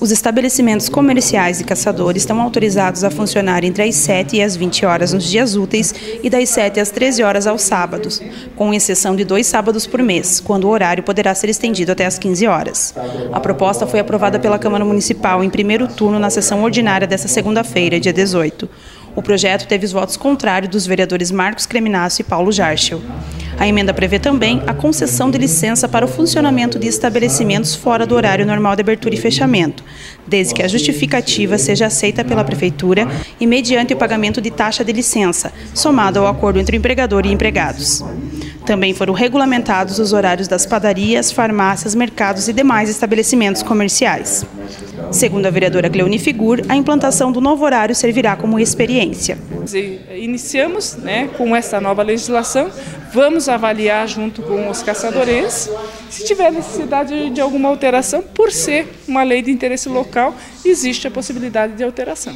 Os estabelecimentos comerciais e caçadores estão autorizados a funcionar entre as 7 e as 20 horas nos dias úteis e das 7 às 13 horas aos sábados, com exceção de dois sábados por mês, quando o horário poderá ser estendido até às 15 horas. A proposta foi aprovada pela Câmara Municipal em primeiro turno na sessão ordinária desta segunda-feira, dia 18. O projeto teve os votos contrários dos vereadores Marcos Creminasso e Paulo Jarchel. A emenda prevê também a concessão de licença para o funcionamento de estabelecimentos fora do horário normal de abertura e fechamento, desde que a justificativa seja aceita pela Prefeitura e mediante o pagamento de taxa de licença, somado ao acordo entre o empregador e empregados. Também foram regulamentados os horários das padarias, farmácias, mercados e demais estabelecimentos comerciais. Segundo a vereadora Cleone Figur, a implantação do novo horário servirá como experiência. Iniciamos né, com essa nova legislação, vamos avaliar junto com os caçadores. Se tiver necessidade de alguma alteração, por ser uma lei de interesse local, existe a possibilidade de alteração.